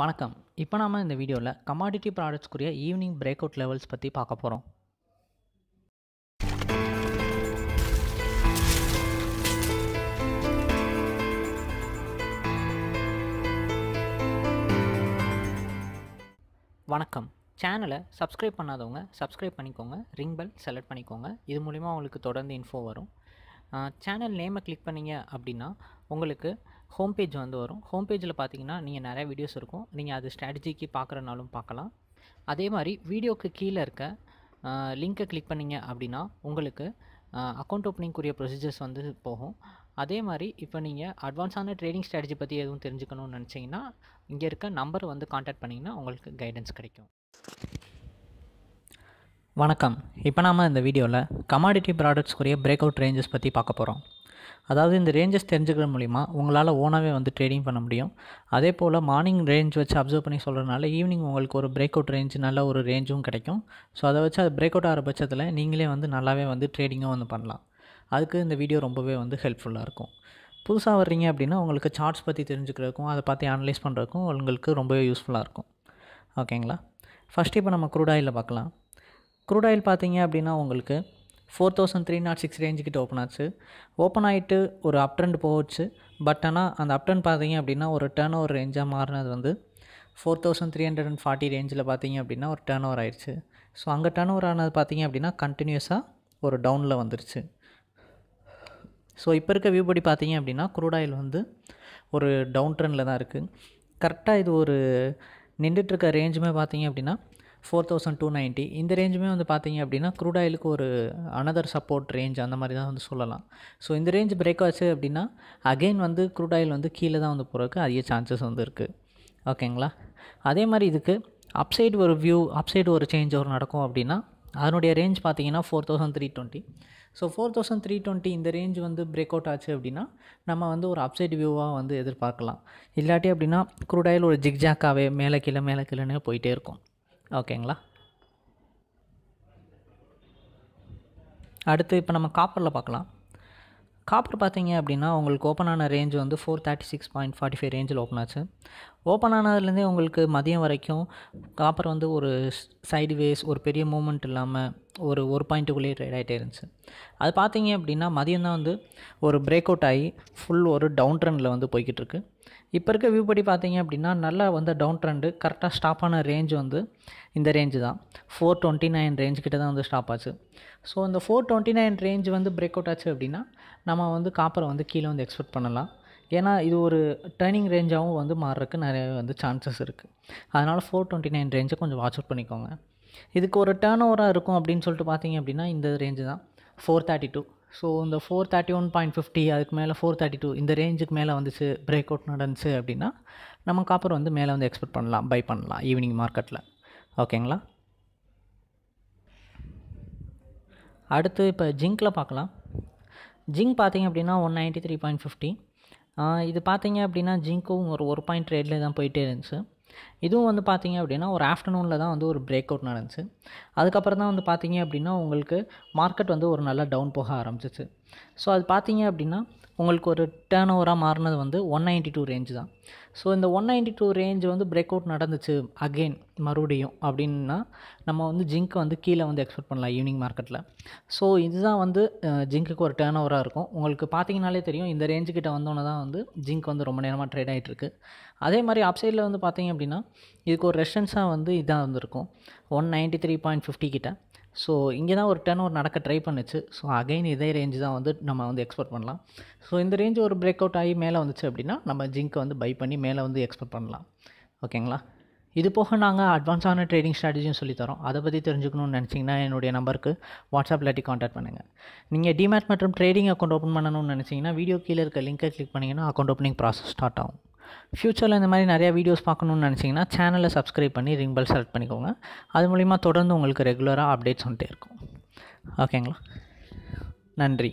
வணக்கம். இப்போ நாம் இந்த வீடியோவில் கமாடிட்டி ப்ராடக்ட்ஸ்க்குரிய ஈவினிங் பிரேக் அவுட் லெவல்ஸ் பற்றி பார்க்க போகிறோம் வணக்கம். சேனலை சப்ஸ்கிரைப் பண்ணாதவங்க சப்ஸ்கிரைப் பண்ணிக்கோங்க. ரிங் பெல் செலக்ட் பண்ணிக்கோங்க. இது மூலிமா உங்களுக்கு தொடர்ந்து இன்ஃபோ வரும். சேனல் நேமை கிளிக் பண்ணீங்க அப்படின்னா உங்களுக்கு ஹோம் பேஜ் வந்து வரும். ஹோம் பேஜில் பார்த்தீங்கன்னா நீங்கள் நிறைய வீடியோஸ் இருக்கும். நீங்கள் அது ஸ்ட்ராட்டஜிக்கு பார்க்குறனாலும் பார்க்கலாம் அதே மாதிரி வீடியோக்கு கீழே இருக்க லிங்க்கை கிளிக் பண்ணிங்க அப்படின்னா உங்களுக்கு அக்கௌண்ட் ஓப்பனிங்குரிய ப்ரொசீஜர்ஸ் வந்து போகும். அதே மாதிரி இப்போ நீங்கள் அட்வான்ஸான ட்ரேடிங் ஸ்ட்ராட்டஜி பற்றி எதுவும் தெரிஞ்சுக்கணும்னு நினச்சிங்கன்னா இங்கே இருக்க நம்பர் வந்து காண்டாக்ட் பண்ணிங்கன்னா உங்களுக்கு கைடன்ஸ் கிடைக்கும். வணக்கம். இப்போ நாம் இந்த வீடியோவில் கமாடிட்டி ப்ராடக்ட்ஸ்க்குரிய பிரேக் அவுட் ரேஞ்சஸ் பற்றி பார்க்க போகிறோம் அதாவது இந்த ரேஞ்சஸ் தெரிஞ்சுக்கிற மூலிமா உங்களால் ஓனாகவே வந்து ட்ரேடிங் பண்ண முடியும். அதே போல் மார்னிங் ரேஞ்ச் வச்சு அப்சர்வ் பண்ணி சொல்கிறனால ஈவினிங் உங்களுக்கு ஒரு பிரேக் அவுட் ரேஞ்ச் நல்ல ஒரு ரேஞ்சும் கிடைக்கும். ஸோ அதை வச்சு அது பிரேக் அவுட் ஆகிற பட்சத்தில் நீங்களே வந்து நல்லாவே வந்து ட்ரேடிங்கும் வந்து பண்ணலாம். அதுக்கு இந்த வீடியோ ரொம்பவே வந்து ஹெல்ப்ஃபுல்லாக இருக்கும். புதுசாக வர்றீங்க அப்படின்னா உங்களுக்கு சார்ட்ஸ் பற்றி தெரிஞ்சுக்கிறதுக்கும் அதை பார்த்து அனலைஸ் பண்ணுறதுக்கும் உங்களுக்கு ரொம்பவே யூஸ்ஃபுல்லாக இருக்கும். ஓகேங்களா ஃபஸ்ட்டு இப்போ நம்ம குரூடாயில் பார்க்கலாம். க்ரூட் ஆயில் பார்த்தீங்க அப்படின்னா உங்களுக்கு four thousand three naught six ரேஞ்சுக்கிட்ட open ஆச்சு. ஓப்பன் ஆகிட்டு ஒரு அப் ட்ரெண்ட் போச்சு. பட் ஆனால் அந்த அப் ட்ரெண்ட் பார்த்தீங்க அப்படின்னா ஒரு டேர்ன் ஓவர் ரேஞ்சாக மாறினது வந்து four thousand three hundred and forty ரேஞ்சில் பார்த்தீங்க அப்படின்னா ஒரு டேர்ன் ஓவர் ஆயிடுச்சு ஸோ அங்கே டேர்ன் ஓவர் ஆனது பார்த்தீங்க அப்படின்னா கண்டினியூஸாக ஒரு டவுனில் வந்துருச்சு. ஸோ இப்போ இருக்க வியூ படி பார்த்தீங்க அப்படின்னா க்ரூட் ஆயில் வந்து ஒரு டவுன் ட்ரெண்டில் தான் இருக்குது கரெக்டாக இது ஒரு நின்றுட்டுருக்க ரேஞ்சுமே பார்த்தீங்க அப்படின்னா ஃபோர் தௌசண்ட் டூ நைன்ட்டி இந்த ரேஞ்சுமே வந்து பார்த்தீங்க அப்படின்னா க்ரூட் ஆயிலுக்கு ஒரு அனதர் சப்போர்ட் ரேஞ்ச் அந்த மாதிரி தான் வந்து சொல்லலாம். ஸோ இந்த ரேஞ்ச் பிரேக் ஆச்சு அப்படின்னா அகெயின் வந்து க்ரூட் ஆயில் வந்து கீழே தான் வந்து போகிறதுக்கு அதிக சான்சஸ் வந்து இருக்குது ஓகேங்களா அதே மாதிரி இதுக்கு அப்சைடு ஒரு வியூ அப்சைடு ஒரு சேஞ்ச் ஒரு நடக்கும் அப்படின்னா அதனுடைய ரேஞ்ச் பார்த்தீங்கன்னா four thousand three twenty so four thousand three twenty இந்த ரேஞ்ச் வந்து பிரேக் அவுட் ஆச்சு அப்படின்னா நம்ம வந்து ஒரு அப்சைட் வியூவாக வந்து எதிர்பார்க்கலாம். இல்லாட்டி அப்படின்னா குரூடாயில் ஒரு ஜிக்ஜாக்காகவே மேலே கீழே மேலே கீழேனே போயிட்டே இருக்கும். ஓகேங்களா? அடுத்து இப்போ நம்ம காப்பரில் பார்க்கலாம். காப்பர் பார்த்தீங்க அப்படின்னா உங்களுக்கு ஓப்பன் ஆன ரேஞ்ச் வந்து four thirty six point forty five ரேஞ்சில் ஓப்பன் ஆச்சு. ஓப்பன் ஆனதுலேருந்தே உங்களுக்கு மதியம் வரைக்கும் காப்பர் வந்து ஒரு சைடு வேஸ் ஒரு பெரிய மூமெண்ட் இல்லாமல் ஒரு ஒரு பாயிண்ட்டுக்குள்ளேயே ட்ரேட் ஆகிட்டே இருந்துச்சு. அது பார்த்தீங்க அப்படின்னா மதியம் தான் வந்து ஒரு பிரேக் அவுட் ஆகி ஃபுல் ஒரு டவுன் ட்ரெண்டில் வந்து போய்கிட்டு இருக்குது இப்போ இருக்க வியூ படி பார்த்தீங்க அப்படின்னா நல்லா வந்து டவுன் ட்ரெண்டு கரெக்டாக ஸ்டாப் ஆன ரேஞ்ச் வந்து இந்த ரேஞ்சு தான். ஃபோர் டுவெண்ட்டி நைன் ரேஞ்ச் கிட்ட தான் வந்து ஸ்டாப் ஆச்சு. ஸோ அந்த ஃபோர் டுவெண்ட்டி நைன் ரேஞ்ச் வந்து பிரேக் அவுட் ஆச்சு அப்படின்னா நம்ம வந்து காப்பரை வந்து கீழே வந்து எக்ஸ்பெக்ட் பண்ணலாம். ஏன்னா இது ஒரு டேர்னிங் ரேஞ்சாகவும் வந்து மாறுறதுக்கு நிறைய வந்து சான்சஸ் இருக்குது அதனால் ஃபோர் டுவெண்ட்டி நைன் ரேஞ்சை கொஞ்சம் வாட்ச் அவுட் பண்ணிக்கோங்க. இதுக்கு ஒரு டேர்ன் ஓவராக இருக்கும் அப்படின்னு சொல்லிட்டு பார்த்தீங்க அப்படின்னா இந்த ரேஞ்சு தான். ஃபோர் தேர்ட்டி டூ ஸோ இந்த four thirty one point fifty அதுக்கு மேலே ஃபோர் தேர்ட்டி டூ இந்த ரேஞ்சுக்கு மேலே வந்துச்சு பிரேக் அவுட் நடந்துச்சு அப்படின்னா நம்ம காப்பர் வந்து மேலே வந்து எக்ஸ்பெக்ட் பண்ணலாம் பை பண்ணலாம் ஈவினிங் மார்க்கெட்டில் ஓகேங்களா அடுத்து இப்போ ஜிங்க்கில் பார்க்கலாம். ஜிங்க் பார்த்தீங்க அப்படின்னா one ninety three point fifty இது பார்த்தீங்க அப்படின்னா ஜிங்க்கும் ஒரு ஒரு பாயிண்ட் ரேட்லேயே தான் போயிட்டே இருந்துச்சு. இதுவும் வந்து பார்த்திங்க அப்படின்னா ஒரு ஆஃப்டர்நூனில் தான் வந்து ஒரு பிரேக் அவுட் நடந்துச்சு. அதுக்கப்புறம் தான் வந்து பார்த்திங்க அப்படின்னா உங்களுக்கு மார்க்கெட் வந்து ஒரு நல்லா டவுன் போக ஆரம்பிச்சிச்சு. ஸோ அது பார்த்தீங்க அப்படின்னா உங்களுக்கு ஒரு டேர்ன் ஓவராக மாறினது வந்து ஒன் நைன்ட்டி டூ ரேஞ்சு தான். ஸோ இந்த ஒன் நைன்ட்டி டூ ரேஞ்ச் வந்து பிரேக் அவுட் நடந்துச்சு அகெயின் மறுபடியும் அப்படின்னா நம்ம வந்து ஜிங்க் வந்து கீழே வந்து எக்ஸ்பெக்ட் பண்ணலாம் ஈவினிங் மார்க்கெட்டில் ஸோ இதுதான் வந்து ஜிங்க்குக்கு ஒரு டேர்ன் ஓவராக இருக்கும். உங்களுக்கு பார்த்தீங்கனாலே தெரியும் இந்த ரேஞ்சுக்கிட்ட வந்தோன்னே தான் வந்து ஜிங்க் வந்து ரொம்ப நேரமாக ட்ரேட் ஆகிட்டுருக்கு அதே மாதிரி அப்சைடில் வந்து பார்த்தீங்க அப்படின்னா இதுக்கு ஒரு ரெஸ்டன்ஸாக வந்து இதாக வந்துருக்கும் one ninety three point fifty கிட்ட. ஸோ இங்கே தான் ஒரு டர்ன் ஓவர் நடக்க ட்ரை பண்ணுச்சு. ஸோ அகைன் இதே ரேஞ்சு தான் வந்து நம்ம வந்து எக்ஸ்போர்ட் பண்ணலாம். ஸோ இந்த ரேஞ்சு ஒரு பிரேக் அவுட் ஆகி மேலே வந்துச்சு அப்படின்னா நம்ம ஜிங்க்கை வந்து பை பண்ணி மேலே வந்து எக்ஸ்போர்ட் பண்ணலாம். ஓகேங்களா இது போக நாங்கள் அட்வான்ஸான ட்ரேடிங் ஸ்ட்ராட்டஜியும் சொல்லித்தரோம். அதை பற்றி தெரிஞ்சுக்கணும்னு நினச்சிங்கன்னா என்னுடைய நம்பருக்கு வாட்ஸ்அப் இல்லாட்டி காண்டாக்ட் பண்ணுங்கள் நீங்கள் டிமேட் மற்றும் ட்ரேடிங் அக்கௌண்ட் ஓப்பன் பண்ணணும்னு நினச்சிங்கன்னா வீடியோ கீழே இருக்க லிங்கை கிளிக் பண்ணிங்கன்னா அக்கௌண்ட் ஓப்பனிங் ப்ராசஸ் ஸ்டார்ட் ஆகும். ஃப்யூச்சரில் இந்த மாதிரி நிறையா வீடியோஸ் பார்க்கணுன்னு நினச்சிங்கன்னா சேனலை சப்ஸ்கிரைப் பண்ணி ரிங் பெல் செலக்ட் பண்ணிக்கோங்க. அது மூலிமா தொடர்ந்து உங்களுக்கு ரெகுலராக அப்டேட்ஸ் வந்துட்டே இருக்கும். ஓகேங்களா நன்றி.